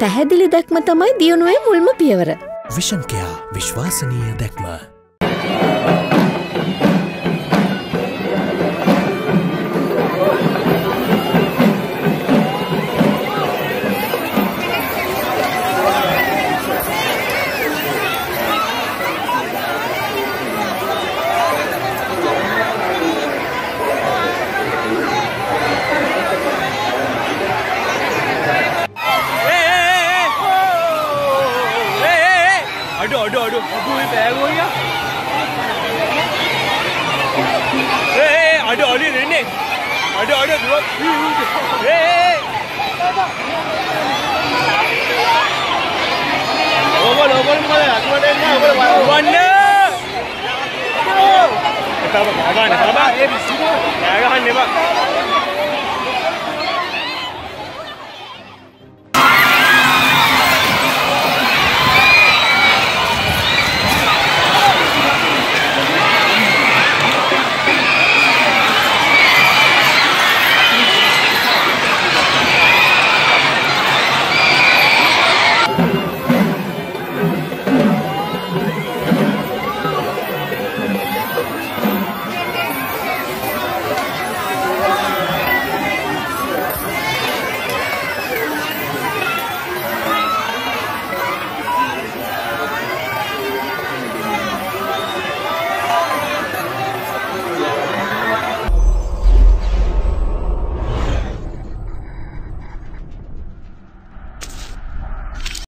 පැහැදිලි දැක්ම තමයි දියුණුවේ මුල්ම පියවර. විෂන්කයා විශ්වාසනීය දැක්ම. aduh aduh aduh Aduh pelur ya Eh eh ada ada ni ni Ada ada dua Eh Over over mana aku ada ni over Mana Kita apa kabar ni kabar Ya di sini Ya kan ni pak